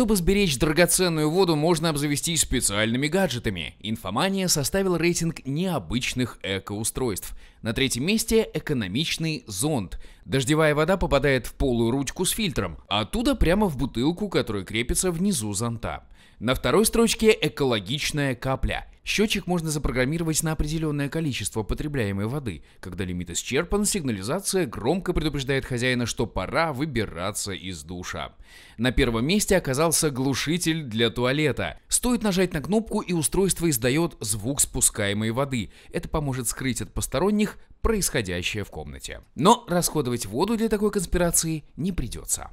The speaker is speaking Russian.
Чтобы сберечь драгоценную воду, можно обзавестись специальными гаджетами. Инфомания составила рейтинг необычных экоустройств. На третьем месте экономичный зонд. Дождевая вода попадает в полую ручку с фильтром, а оттуда прямо в бутылку, которая крепится внизу зонта. На второй строчке экологичная капля. Счетчик можно запрограммировать на определенное количество потребляемой воды. Когда лимит исчерпан, сигнализация громко предупреждает хозяина, что пора выбираться из душа. На первом месте оказался глушитель для туалета. Стоит нажать на кнопку, и устройство издает звук спускаемой воды. Это поможет скрыть от посторонних происходящее в комнате. Но расходовать воду для такой конспирации не придется.